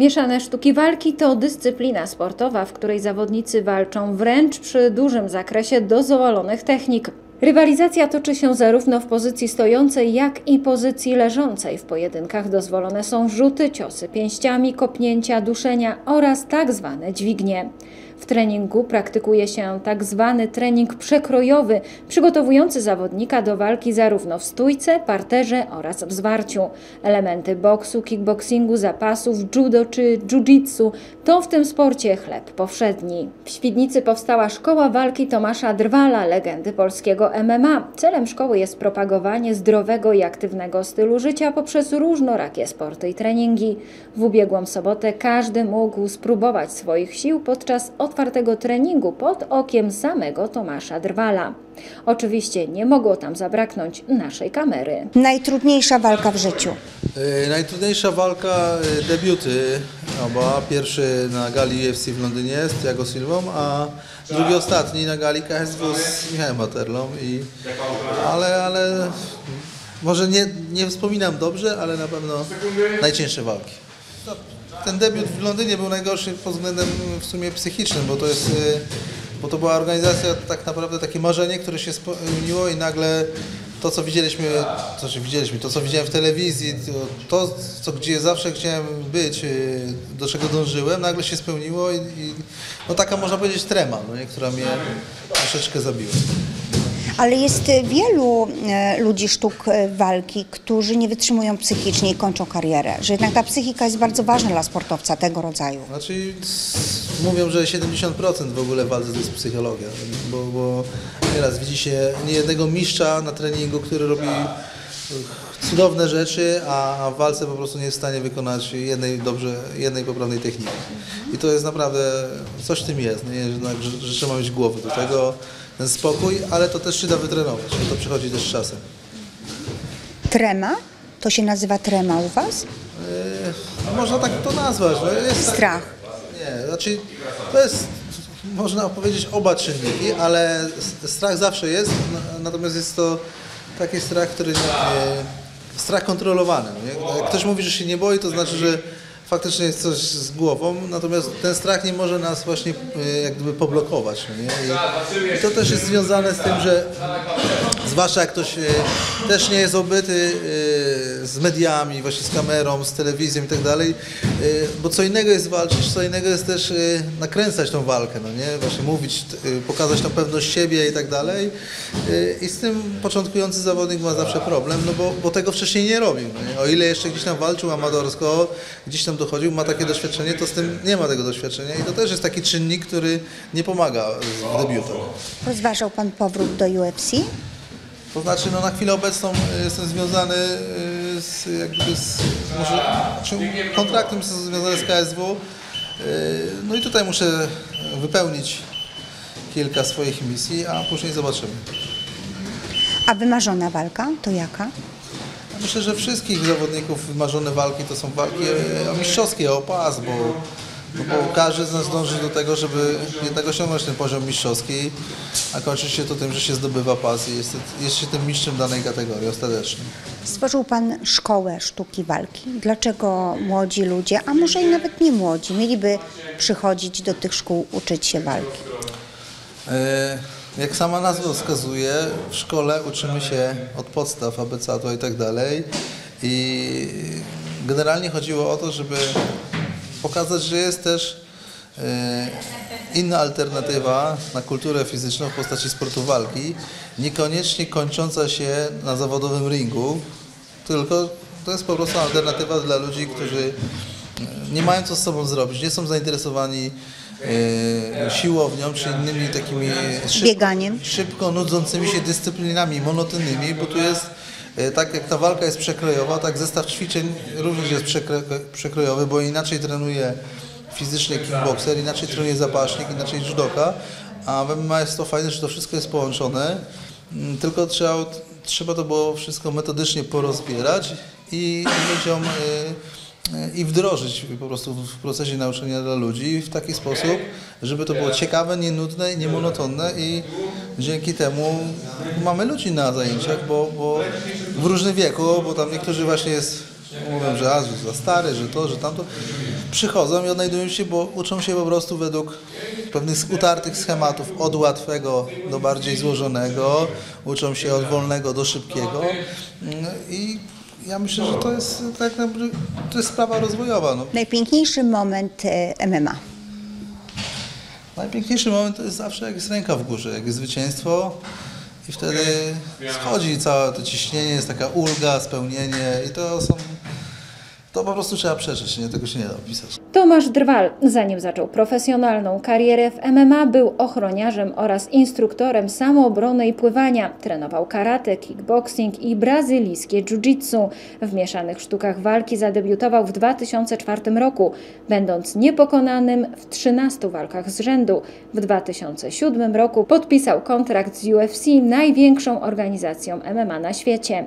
Mieszane sztuki walki to dyscyplina sportowa, w której zawodnicy walczą wręcz przy dużym zakresie dozwolonych technik. Rywalizacja toczy się zarówno w pozycji stojącej, jak i pozycji leżącej. W pojedynkach dozwolone są rzuty, ciosy pięściami, kopnięcia, duszenia oraz tak zwane dźwignie. W treningu praktykuje się tak zwany trening przekrojowy, przygotowujący zawodnika do walki zarówno w stójce, parterze oraz w zwarciu. Elementy boksu, kickboxingu, zapasów, judo czy jiu-jitsu to w tym sporcie chleb powszedni. W Świdnicy powstała Szkoła Walki Tomasza Drwala, legendy polskiego MMA. Celem szkoły jest propagowanie zdrowego i aktywnego stylu życia poprzez różnorakie sporty i treningi. W ubiegłą sobotę każdy mógł spróbować swoich sił podczas otwartego treningu pod okiem samego Tomasza Drwala. Oczywiście nie mogło tam zabraknąć naszej kamery. Najtrudniejsza walka w życiu. E, Najtrudniejsza walka, e, debiuty oba. Pierwszy na gali UFC w Londynie z Thiago Silvą, a drugi ostatni na gali KSW z Michałem Materlą. I, ale, ale może nie, nie wspominam dobrze, ale na pewno najcięższe walki. Ten debiut w Londynie był najgorszy pod względem w sumie psychicznym, bo to jest, e, bo to była organizacja tak naprawdę takie marzenie, które się spełniło i nagle to, co widzieliśmy, to, co widzieliśmy, to, co widziałem w telewizji, to, to co, gdzie zawsze chciałem być, y, do czego dążyłem, nagle się spełniło i, i no taka można powiedzieć trema, no nie, która mnie troszeczkę zabiła. Ale jest wielu e, ludzi sztuk e, walki, którzy nie wytrzymują psychicznie i kończą karierę. Że jednak ta psychika jest bardzo ważna dla sportowca tego rodzaju. Znaczy mówią, że 70% w ogóle walce to jest psychologia, bo, bo nieraz widzi się niejednego mistrza na treningu, który robi cudowne rzeczy, a a w walce po prostu nie jest w stanie wykonać jednej dobrze, jednej poprawnej techniki. I to jest naprawdę, coś w tym jest, nie? Że, jednak, że, trzeba mieć głowy do tego, ten spokój, ale to też się da wytrenować, i to przychodzi też z czasem. Trema? To się nazywa trema u Was? Yy, można tak to nazwać. No jest tak- Strach. Nie, znaczy to jest, można powiedzieć, oba czynniki, ale strach zawsze jest, natomiast jest to taki strach, który, e, strach kontrolowany. No nie? Jak ktoś mówi, że się nie boi, to znaczy, że faktycznie jest coś z głową, natomiast ten strach nie może nas właśnie e, jak gdyby poblokować. No nie? I, I to też jest związane z tym, że zwłaszcza jak ktoś e, też nie jest obyty e, z mediami, właśnie z kamerą, z telewizją i tak dalej, e, bo co innego jest walczyć, co innego jest też nakręcać tą walkę, no nie? Właśnie mówić, pokazać tą pewność siebie i tak dalej. I z tym początkujący zawodnik ma zawsze problem, no bo, bo tego wcześniej nie robił. No nie? O ile jeszcze gdzieś tam walczył amatorsko, gdzieś tam dochodził, ma takie doświadczenie, to z tym nie ma tego doświadczenia i to też jest taki czynnik, który nie pomaga w debiutom. Rozważał Pan powrót do UFC? To znaczy, no na chwilę obecną y, jestem związany y, z, jakby z może, kontraktem jestem związany z KSW. y, No i tutaj muszę wypełnić kilka swoich misji, a później zobaczymy. A wymarzona walka to jaka? Myślę, że wszystkich zawodników wymarzone walki to są walki e, o mistrzowskie, o pas, bo, no bo każdy z nas dąży do tego, żeby jednak osiągnąć ten poziom mistrzowski, a kończy się to tym, że się zdobywa pas i jest, jest się tym mistrzem danej kategorii ostatecznie. Stworzył Pan szkołę sztuki walki. Dlaczego młodzi ludzie, a może i nawet nie młodzi, mieliby przychodzić do tych szkół uczyć się walki? E, Jak sama nazwa wskazuje, w szkole uczymy się od podstaw, abecadu i tak dalej. I generalnie chodziło o to, żeby pokazać, że jest też e, inna alternatywa na kulturę fizyczną w postaci sportu walki, niekoniecznie kończąca się na zawodowym ringu, tylko to jest po prostu alternatywa dla ludzi, którzy nie mają co z sobą zrobić, nie są zainteresowani e, siłownią czy innymi takimi szyb, Bieganiem. szybko nudzącymi się dyscyplinami monotonnymi, bo tu jest e, tak jak ta walka jest przekrojowa, tak zestaw ćwiczeń również jest przekro, przekrojowy, bo inaczej trenuje fizycznie kickboxer, inaczej trenuje zapaśnik, inaczej judoka, a w MMA jest to fajne, że to wszystko jest połączone, Mm, tylko trzeba, trzeba to było wszystko metodycznie porozbierać i ludziom e, e, i wdrożyć po prostu w procesie nauczania dla ludzi w taki sposób, żeby to było ciekawe, nienudne i niemonotonne i dzięki temu mamy ludzi na zajęciach, bo, bo w różnym wieku, bo tam niektórzy właśnie jest mówią, że, a, za stary, że to, że tamto, przychodzą i odnajdują się, bo uczą się po prostu według pewnych utartych schematów, od łatwego do bardziej złożonego, uczą się od wolnego do szybkiego. Mm, i ja myślę, że to jest tak naprawdę, to jest sprawa rozwojowa. No. Najpiękniejszy moment e, MMA. Najpiękniejszy moment to jest zawsze jak jest ręka w górze, jak jest zwycięstwo i wtedy schodzi całe to ciśnienie, jest taka ulga, spełnienie i to są, to po prostu trzeba przeżyć, nie? tego się nie da opisać. Tomasz Drwal, zanim zaczął profesjonalną karierę w MMA, był ochroniarzem oraz instruktorem samoobrony i pływania. Trenował karate, kickboxing i brazylijskie jiu-jitsu. W mieszanych sztukach walki zadebiutował w 2004 roku, będąc niepokonanym w 13 walkach z rzędu. W 2007 roku podpisał kontrakt z UFC, największą organizacją MMA na świecie.